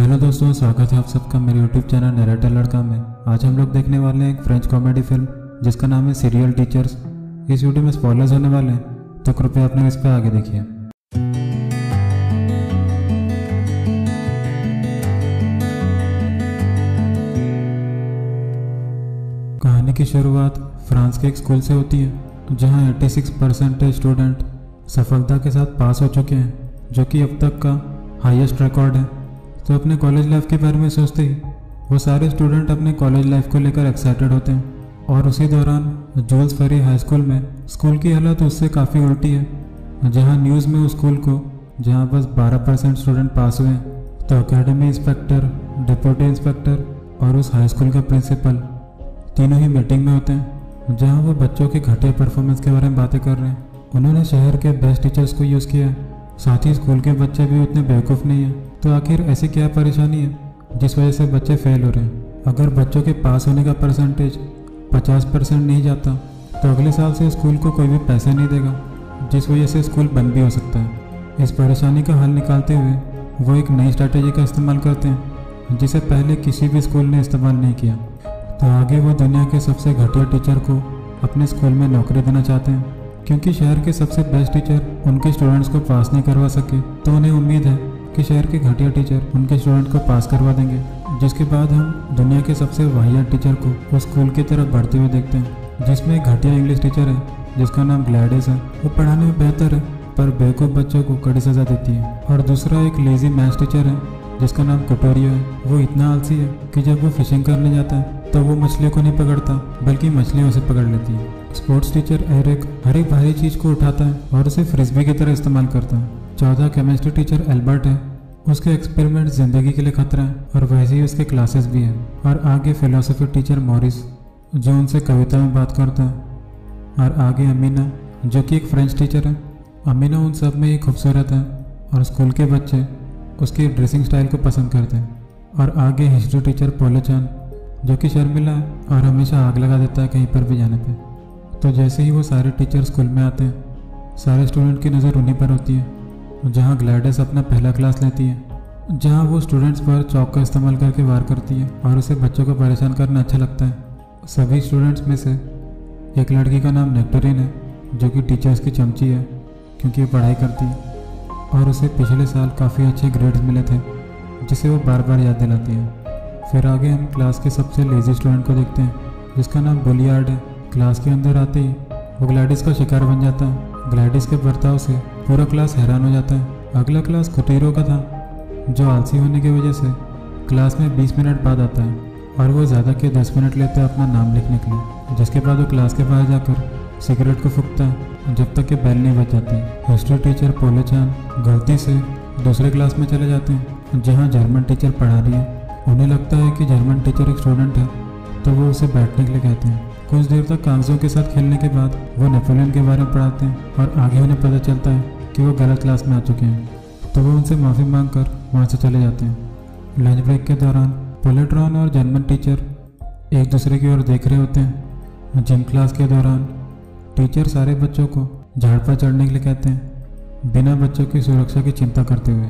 Hello दोस्तों, स्वागत है आप सबका मेरे यूट्यूब चैनल नरेटर लड़का में। आज हम लोग देखने वाले हैं एक फ्रेंच कॉमेडी फ़िल्म जिसका नाम है सीरियल टीचर्स इस वीडियो में स्पॉयलर्स होने वाले हैं तो कृपया अपने इस पर आगे देखिए। कहानी की शुरुआत फ्रांस के एक स्कूल से होती है, जहाँ 86 परसेंटेज स्टूडेंट सफलता के साथ पास हो चुके हैं, जो कि अब तक का हाईएस्ट रिकॉर्ड है। तो अपने कॉलेज लाइफ के बारे में सोचते ही, वो सारे स्टूडेंट अपने कॉलेज लाइफ को लेकर एक्साइटेड होते हैं। और उसी दौरान, जूल्स फेरी हाई स्कूल में स्कूल की हालत उससे काफ़ी उल्टी है। जहाँ न्यूज़ में उस स्कूल को, जहाँ बस 12 परसेंट स्टूडेंट पास हुए तो अकेडमी इंस्पेक्टर डिप्यूटी इंस्पेक्टर और उस हाई स्कूल का प्रिंसिपल तीनों ही मीटिंग में होते हैं, जहाँ वो बच्चों के घटिया परफॉर्मेंस के बारे में बातें कर रहे हैं। उन्होंने शहर के बेस्ट टीचर्स को यूज़ किया साथ ही स्कूल के बच्चे भी उतने बेवकूफ़ नहीं हैं। तो आखिर ऐसी क्या परेशानी है, जिस वजह से बच्चे फेल हो रहे हैं? अगर बच्चों के पास होने का परसेंटेज 50 परसेंट नहीं जाता तो अगले साल से स्कूल को कोई भी पैसे नहीं देगा, जिस वजह से स्कूल बंद भी हो सकता है। इस परेशानी का हल निकालते हुए वो एक नई स्ट्रैटेजी का इस्तेमाल करते हैं, जिसे पहले किसी भी स्कूल ने इस्तेमाल नहीं किया। तो आगे वो दुनिया के सबसे घटिया टीचर को अपने स्कूल में नौकरी देना चाहते हैं, क्योंकि शहर के सबसे बेस्ट टीचर उनके स्टूडेंट्स को पास नहीं करवा सके तो उन्हें उम्मीद है कि शहर के घटिया टीचर उनके स्टूडेंट को पास करवा देंगे, जिसके बाद हम दुनिया के सबसे वाहिया टीचर को उस स्कूल की तरफ़ बढ़ते हुए देखते हैं, जिसमें एक घटिया इंग्लिश टीचर है, जिसका नाम ग्लैडिस है। वो पढ़ाने में बेहतर है, पर बेवकूफ़ बच्चों को कड़ी सजा देती है। और दूसरा एक लेजी मैथ्स टीचर है, जिसका नाम कटोरियो है। वो इतना आलसी है कि जब वो फिशिंग करने जाता है तो वो मछलियों को नहीं पकड़ता, बल्कि मछलियाँ उसे पकड़ लेती है। स्पोर्ट्स टीचर एरिक हर एक भारी चीज़ को उठाता है और उसे फ्रिस्बी की तरह इस्तेमाल करता है। चौथा केमिस्ट्री टीचर एल्बर्ट है उसके एक्सपेरिमेंट ज़िंदगी के लिए खतरा है, और वैसे ही उसके क्लासेस भी हैं। और आगे फिलोसफी टीचर मॉरिस, जो उनसे कविता में बात करता है। और आगे अमीना, जो कि एक फ्रेंच टीचर है। अमीना उन सब में ही खूबसूरत है, और स्कूल के बच्चे उसकी ड्रेसिंग स्टाइल को पसंद करते हैं। और आगे हिस्ट्री टीचर पोलोचान जो कि शर्मिला है, और हमेशा आग लगा देता है कहीं पर भी जाने पर तो जैसे ही वो सारे टीचर स्कूल में आते हैं, सारे स्टूडेंट की नज़र उन्हीं पर होती है, जहाँ ग्लैडस अपना पहला क्लास लेती है। जहाँ वो स्टूडेंट्स पर चौक का इस्तेमाल करके वार करती है और उसे बच्चों को परेशान करना अच्छा लगता है। सभी स्टूडेंट्स में से एक लड़की का नाम नेक्टोरिन है, जो कि टीचर्स की चमची है, क्योंकि वो पढ़ाई करती है और उसे पिछले साल काफ़ी अच्छे ग्रेड्स मिले थे, जिसे वो बार बार याद दिलाती है। फिर आगे हम क्लास के सबसे लेजी स्टूडेंट को देखते हैं, जिसका नाम बुलियार्ड है। क्लास के अंदर आते ही वो ग्लैडिस का शिकार बन जाता है। ग्लैडिस के बर्ताव से पूरा क्लास हैरान हो जाता है। अगला क्लास कुटीरों का था जो आलसी होने की वजह से क्लास में 20 मिनट बाद आता है और वो ज़्यादा के 10 मिनट लेते हैं अपना नाम लिखने के लिए? जिसके बाद वो क्लास के बाहर जाकर सिगरेट को फूकता है, जब तक कि बैल नहीं बच जाती। हिस्ट्री टीचर पोले चाँद गलती से दूसरे क्लास में चले जाते हैं, जहाँ जर्मन टीचर पढ़ा रही है। उन्हें लगता है कि जर्मन टीचर एक स्टूडेंट है तो वो उसे बैठने के लिए कहते हैं। कुछ देर तक कागजों के साथ खेलने के बाद वो नेपोलियन के बारे में पढ़ाते हैं और आगे उन्हें पता चलता है कि वो गलत क्लास में आ चुके हैं। तो वो उनसे माफ़ी मांग कर वहाँ से चले जाते हैं। लंच ब्रेक के दौरान पोलेट्रॉन और जर्मन टीचर एक दूसरे की ओर देख रहे होते हैं। जिम क्लास के दौरान टीचर सारे बच्चों को झाड़ पर चढ़ने के लिए कहते हैं, बिना बच्चों की सुरक्षा की चिंता करते हुए।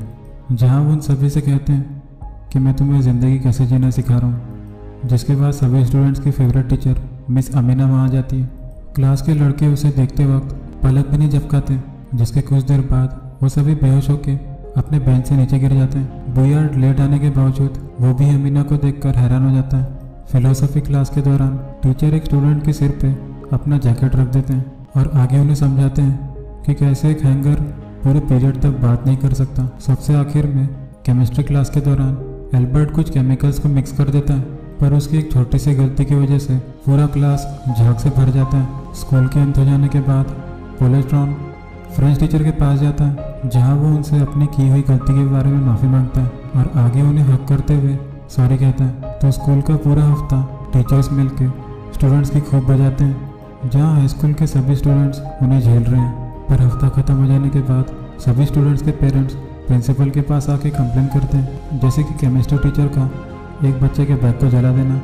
जहाँ वो उन सभी से कहते हैं कि मैं तुम्हें ज़िंदगी कैसे जीना सिखा रहा हूँ। जिसके बाद सभी स्टूडेंट्स की फेवरेट टीचर मिस अमीना वहाँ जाती है। क्लास के लड़के उसे देखते वक्त पलक भी नहीं झपकाते, जिसके कुछ देर बाद वो सभी बेहोश होकर अपने बेंच से नीचे गिर जाते हैं। बुयार्ड लेट आने के बावजूद वो भी अमीना को देखकर हैरान हो जाता है। फिलोसफी क्लास के दौरान टीचर एक स्टूडेंट के सिर पे अपना जैकेट रख देते हैं और आगे उन्हें समझाते हैं कि कैसे एक हैंगर पूरे पीरियड तक बात नहीं कर सकता। सबसे आखिर में केमिस्ट्री क्लास के दौरान एल्बर्ट कुछ केमिकल्स को मिक्स कर देता है, पर उसकी एक छोटी सी गलती की वजह से पूरा क्लास झाग से भर जाता है। स्कूल के अंत हो जाने के बाद पोलेस्ट्रॉन फ्रेंच टीचर के पास जाता है। जहाँ वो उनसे अपनी की हुई गलती के बारे में माफ़ी माँगता है और आगे उन्हें हक करते हुए सॉरी कहता है तो स्कूल का पूरा हफ़्ता टीचर्स मिलकर स्टूडेंट्स की खूब बजाते हैं, जहाँ हाई स्कूल के सभी स्टूडेंट्स उन्हें झेल रहे हैं। पर हफ़्ता ख़त्म हो जाने के बाद सभी स्टूडेंट्स के पेरेंट्स प्रिंसिपल के पास आके कंप्लेन करते हैं, जैसे कि केमिस्ट्री टीचर का एक बच्चे के बैग को जला देना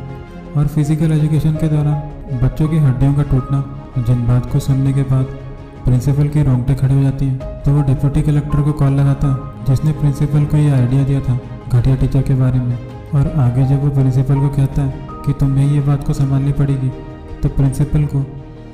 और फ़िज़िकल एजुकेशन के दौरान बच्चों की हड्डियों का टूटना, जिन बात को सुनने के बाद प्रिंसिपल की रोंगटे खड़े हो जाती हैं। तो वो डिप्यूटी कलेक्टर को कॉल लगाता जिसने प्रिंसिपल को ये आइडिया दिया था घटिया टीचर के बारे में। और आगे जब वो प्रिंसिपल को कहता है कि तुम्हें ये बात को संभालनी पड़ेगी तो प्रिंसिपल को,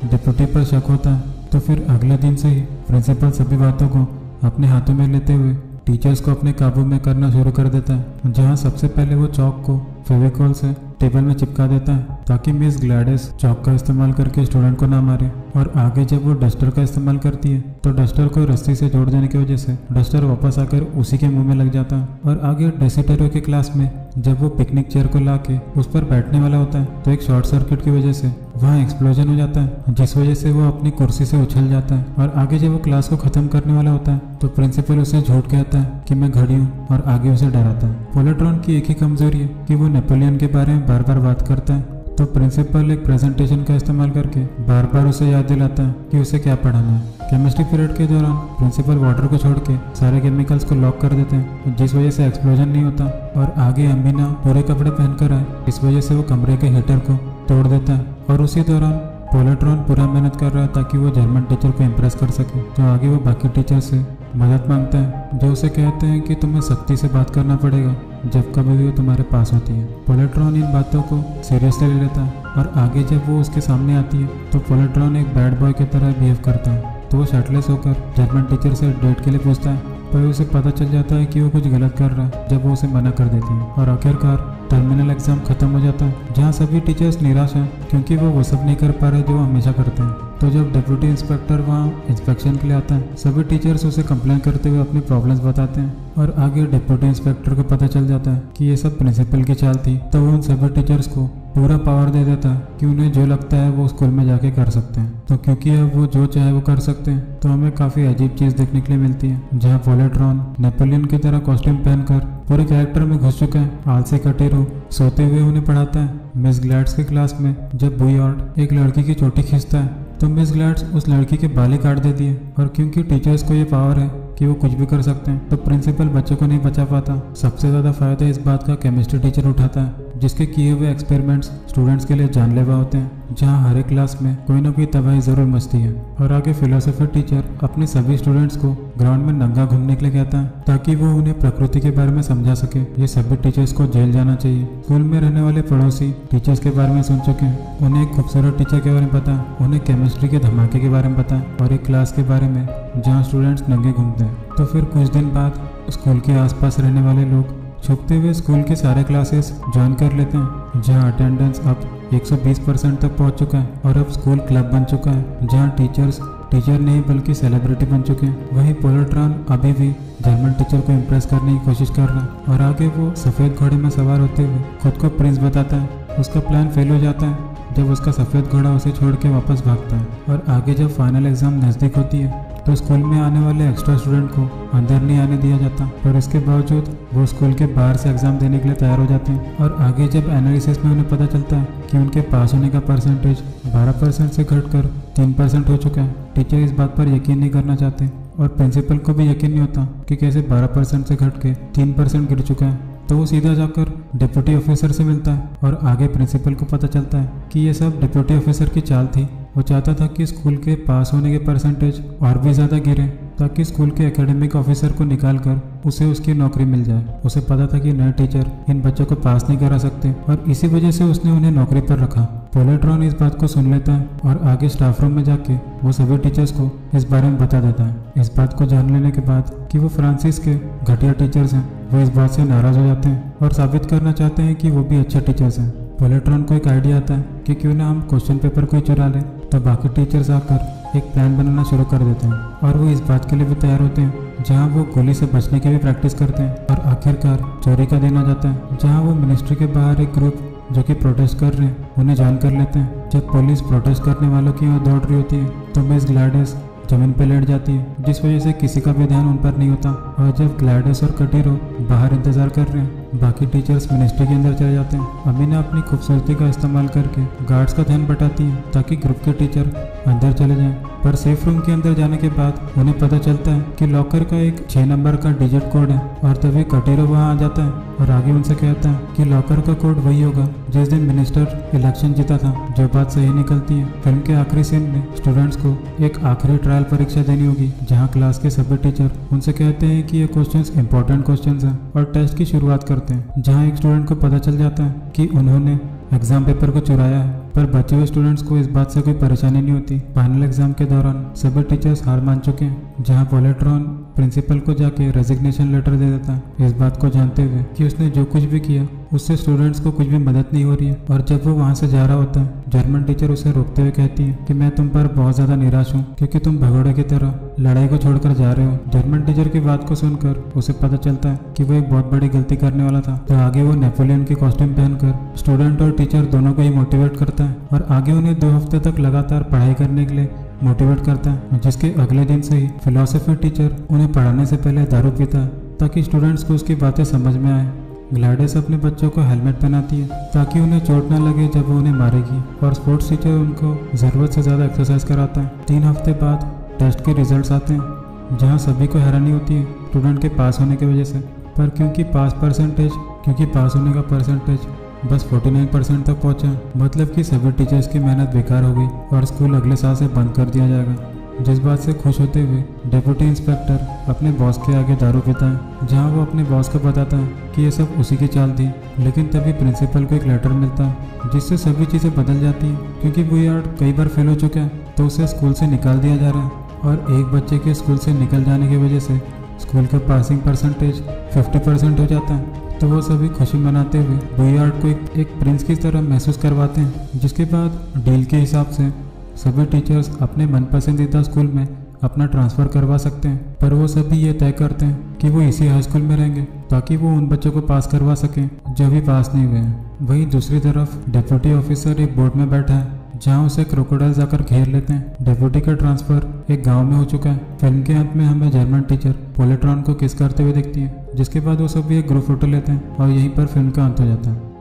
डिप्यूटी पर शक होता तो फिर अगले दिन से ही प्रिंसिपल सभी बातों को अपने हाथों में लेते हुए टीचर्स को अपने काबू में करना शुरू कर देता है, जहाँ सबसे पहले वो चौक को फेविकॉल से टेबल में चिपका देता है। ताकि मिस ग्लैडिस चौक का इस्तेमाल करके स्टूडेंट को ना मारे और आगे जब वो डस्टर का इस्तेमाल करती है तो डस्टर को रस्सी से जोड़ देने की वजह से डस्टर वापस आकर उसी के मुँह में लग जाता है। और आगे डेसिटेरो के क्लास में जब वो पिकनिक चेयर को ला के उस पर बैठने वाला होता है तो एक शॉर्ट सर्किट की वजह से वहाँ एक्सप्लोजन हो जाता है, जिस वजह से वो अपनी कुर्सी से उछल जाता है। और आगे जब वो क्लास को खत्म करने वाला होता है तो प्रिंसिपल उसे झूठ कहता है कि मैं घड़ी हूँ और आगे उसे डराता है। पोलेट्रॉन की एक ही कमज़ोरी है कि वो नेपोलियन के बारे में बार बार बात करता है तो प्रिंसिपल एक प्रेजेंटेशन का इस्तेमाल करके बार बार उसे याद दिलाता है कि उसे क्या पढ़ाना है। केमिस्ट्री पीरियड के दौरान प्रिंसिपल वाटर को छोड़ के सारे केमिकल्स को लॉक कर देते हैं, जिस वजह से एक्सप्लोजन नहीं होता और आगे अमीना पूरे कपड़े पहनकर आए, इस वजह से वो कमरे के हीटर को तोड़ देता है। और उसी दौरान पोलेट्रॉन पूरा मेहनत कर रहा है ताकि वो जर्मन टीचर को इम्प्रेस कर सके। तो आगे वो बाकी टीचर से मदद माँगता है, जो उसे कहते हैं कि तुम्हें सख्ती से बात करना पड़ेगा। जब कभी भी वो तुम्हारे पास होती है। पोलेट्रॉन इन बातों को सीरियसली ले लेता है और आगे जब वो उसके सामने आती है तो पोलेट्रॉन एक बैड बॉय की तरह बिहेव करता है। तो वो शर्टलेस होकर जर्मन टीचर से डेट के लिए पूछता है पर उसे पता चल जाता है कि वो कुछ गलत कर रहा है, जब वो उसे मना कर देती है। और आखिरकार टर्मिनल एग्ज़ाम खत्म हो जाता है, जहाँ सभी टीचर्स निराश हैं, क्योंकि वो वो सब नहीं कर पा रहे जो वो हमेशा करते हैं। तो जब डिप्यूटी इंस्पेक्टर वहाँ इंस्पेक्शन के लिए आता है, सभी टीचर्स उसे कंप्लेन करते हुए अपनी प्रॉब्लम्स बताते हैं और आगे डिप्यूटी इंस्पेक्टर को पता चल जाता है कि ये सब प्रिंसिपल की चाल थी। तो वो उन सभी टीचर्स को पूरा पावर दे देता है कि उन्हें जो लगता है वो स्कूल में जाके कर सकते हैं। तो क्योंकि अब वो जो चाहे वो कर सकते हैं तो हमें काफ़ी अजीब चीज़ देखने के लिए मिलती है, जहाँ पोलेट्रॉन नेपोलियन की तरह कॉस्ट्यूम पहनकर पूरे कैरेक्टर में घुस चुका है। आलसी कटेरो सोते हुए उन्हें पढ़ाता है। मिस ग्लैड्स की क्लास में जब बुयॉर्ड एक लड़की की चोटी खींचता है तो मिस ग्लैड्स उस लड़की के बाली काट देती है और क्योंकि टीचर्स को ये पावर है कि वो कुछ भी कर सकते हैं तो प्रिंसिपल बच्चों को नहीं बचा पाता। सबसे ज़्यादा फ़ायदा इस बात का केमिस्ट्री टीचर उठाता है। जिसके किए हुए एक्सपेरिमेंट्स स्टूडेंट्स के लिए जानलेवा होते हैं, जहाँ हर एक क्लास में कोई ना कोई तबाही ज़रूर मचती है। और आगे फिलोसफी टीचर अपने सभी स्टूडेंट्स को ग्राउंड में नंगा घूमने के लिए कहता है, ताकि वो उन्हें प्रकृति के बारे में समझा सके। ये सभी टीचर्स को जेल जाना चाहिए। स्कूल में रहने वाले पड़ोसी टीचर्स के बारे में सुन चुके हैं। उन्हें एक खूबसूरत टीचर के बारे में पता है, उन्हें केमिस्ट्री के धमाके के बारे में पता है, और एक क्लास के बारे में जहाँ स्टूडेंट्स नंगे घूमते हैं। तो फिर कुछ दिन बाद स्कूल के आसपास रहने वाले लोग छुपते हुए स्कूल के सारे क्लासेस ज्वाइन कर लेते हैं, जहाँ अटेंडेंस अब 120 परसेंट तक पहुँच चुका है और अब स्कूल क्लब बन चुका है, जहाँ टीचर्स टीचर नहीं बल्कि सेलिब्रिटी बन चुके हैं। वहीं पोलोट्रॉन अभी भी जर्मन टीचर को इम्प्रेस करने की कोशिश कर रहा है और आगे वो सफ़ेद घोड़े में सवार होते हुए खुद को प्रिंस बताता है। उसका प्लान फेल हो जाता है, जब उसका सफ़ेद घोड़ा उसे छोड़ के वापस भागता है और आगे जब फाइनल एग्ज़ाम नज़दीक होती है तो स्कूल में आने वाले एक्स्ट्रा स्टूडेंट को अंदर नहीं आने दिया जाता। पर इसके बावजूद वो स्कूल के बाहर से एग्ज़ाम देने के लिए तैयार हो जाते हैं। और आगे जब एनालिसिस में उन्हें पता चलता है कि उनके पास होने का परसेंटेज 12 परसेंट से घटकर 3 परसेंट हो चुका है टीचर इस बात पर यकीन नहीं करना चाहते। और प्रिंसिपल को भी यकीन नहीं होता कि कैसे 12 परसेंट से घट के तीन परसेंट गिर चुका है। तो वो सीधा जाकर डिप्यूटी ऑफिसर से मिलता है और आगे प्रिंसिपल को पता चलता है कि ये सब डिप्यूटी ऑफिसर की चाल थी। वो चाहता था कि स्कूल के पास होने के परसेंटेज और भी ज़्यादा गिरे, ताकि स्कूल के एकेडमिक ऑफिसर को निकाल कर उसे उसकी नौकरी मिल जाए। उसे पता था कि नए टीचर इन बच्चों को पास नहीं करा सकते और इसी वजह से उसने उन्हें नौकरी पर रखा। पोलेट्रॉन इस बात को सुन लेता है और आगे स्टाफ रूम में जाके वो सभी टीचर्स को इस बारे में बता देता है। इस बात को जान लेने के बाद कि वो फ्रांसिस के घटिया टीचर्स हैं। वो इस बात से नाराज़ हो जाते हैं और साबित करना चाहते हैं कि वो भी अच्छे टीचर्स हैं। पोलेट्रॉन को एक आइडिया आता है कि क्यों ना हम क्वेश्चन पेपर को ही चुरा लें। तो बाकी टीचर्स आकर एक प्लान बनाना शुरू कर देते हैं और वो इस बात के लिए भी तैयार होते हैं, जहाँ वो गोली से बचने की भी प्रैक्टिस करते हैं और आखिरकार चोरी का दिन आ जाता है, जहाँ वो मिनिस्ट्री के बाहर एक ग्रुप जो कि प्रोटेस्ट कर रहे हैं, उन्हें जान कर लेते हैं। जब पुलिस प्रोटेस्ट करने वालों की ओर दौड़ रही होती है तो मिस ग्लैडिस ज़मीन पर लेट जाती है, जिस वजह से किसी का भी ध्यान उन पर नहीं होता और जब ग्लैडिस और कटीरो बाहर इंतज़ार कर रहे हैं बाकी टीचर्स मिनिस्ट्री के अंदर चले जाते हैं। अमीना अपनी खूबसूरती का इस्तेमाल करके गार्ड्स का ध्यान बटाती है ताकि ग्रुप के टीचर अंदर चले जाएँ। पर सेफ़ रूम के अंदर जाने के बाद उन्हें पता चलता है कि लॉकर का एक छह नंबर का डिजिट कोड है और तभी कटेरो वहाँ आ जाता है और आगे उनसे कहता है कि लॉकर का कोड वही होगा जिस दिन मिनिस्टर इलेक्शन जीता था। जो बात सही निकलती है फ़िल्म के आखिरी सीन में स्टूडेंट्स को एक आखिरी ट्रायल परीक्षा देनी होगी, जहाँ क्लास के सभी टीचर उनसे कहते हैं कि ये क्वेश्चंस इंपॉर्टेंट क्वेश्चंस हैं और टेस्ट की शुरुआत करते हैं, जहाँ एक स्टूडेंट को पता चल जाता है कि उन्होंने एग्ज़ाम पेपर को चुराया है, पर बचे हुए स्टूडेंट्स को इस बात से कोई परेशानी नहीं होती। फाइनल एग्ज़ाम के दौरान सभी टीचर्स हार मान चुके हैं, जहाँ पोलेट्रॉन प्रिंसिपल को जाके रेजिग्नेशन लेटर दे देता है। इस बात को जानते हुए कि उसने जो कुछ भी किया, उससे स्टूडेंट्स को कुछ भी मदद नहीं हो रही है। और जब वो वहाँ से जा रहा होता है जर्मन टीचर उसे रोकते हुए कहती है कि मैं तुम पर बहुत ज़्यादा निराश हूँ, क्योंकि तुम भगोड़े की तरह लड़ाई को छोड़कर जा रहे हो। जर्मन टीचर की बात को सुनकर उसे पता चलता है कि वो एक बहुत बड़ी गलती करने वाला था। तो आगे वो नेपोलियन की कॉस्ट्यूम पहनकर स्टूडेंट और टीचर दोनों को ही मोटिवेट करता है और आगे उन्हें दो हफ़्ते तक लगातार पढ़ाई करने के लिए मोटिवेट करता है जिसके अगले दिन से ही फिलोसफी टीचर उन्हें पढ़ाने से पहले दारू पीता है, ताकि स्टूडेंट्स को उसकी बातें समझ में आए। ग्लैडिस अपने बच्चों को हेलमेट पहनाती है, ताकि उन्हें चोट न लगे जब वो उन्हें मारेगी। और स्पोर्ट्स टीचर उनको ज़रूरत से ज़्यादा एक्सरसाइज कराता है। तीन हफ़्ते बाद टेस्ट के रिजल्ट्स आते हैं, जहाँ सभी को हैरानी होती है स्टूडेंट के पास होने की वजह से। पर क्योंकि पास परसेंटेज क्योंकि पास होने का परसेंटेज बस 49 परसेंट तक पहुँचा। मतलब कि सभी टीचर्स की मेहनत बेकार हो गई और स्कूल अगले साल से बंद कर दिया जाएगा। जिस बात से खुश होते हुए डेप्यूटी इंस्पेक्टर अपने बॉस के आगे दारू पीता है, जहाँ वो अपने बॉस को बताता है कि ये सब उसी की चाल थी। लेकिन तभी प्रिंसिपल को एक लेटर मिलता है, जिससे सभी चीज़ें बदल जाती हैं। क्योंकि वो यार कई बार फेल हो चुका है तो उसे स्कूल से निकाल दिया जा रहा है। और एक बच्चे के स्कूल से निकल जाने की वजह से स्कूल का पासिंग परसेंटेज 50 परसेंट हो जाता है। तो वो सभी खुशी मनाते हुए बुयार्ड को एक, एक प्रिंस की तरह महसूस करवाते हैं जिसके बाद डील के हिसाब से सभी टीचर्स अपने मन पसंदीदा स्कूल में अपना ट्रांसफ़र करवा सकते हैं। पर वो सभी ये तय करते हैं कि वो इसी हाई स्कूल में रहेंगे ताकि वो उन बच्चों को पास करवा सकें जो भी पास नहीं हुए हैं। वहीं दूसरी तरफ़ डिप्यूटी ऑफिसर एक बोर्ड में बैठा है जहाँ उसे क्रोकोडाइल जाकर घेर लेते हैं। डेप्यूटी का ट्रांसफ़र एक गाँव में हो चुका है। फ़िल्म के अंत में हमें जर्मन टीचर पोलेट्रॉन को किस करते हुए दिखती है। जिसके बाद वो भी एक ग्रुप फ़ोटो लेते हैं और यहीं पर फ़िल्म का अंत हो जाता है।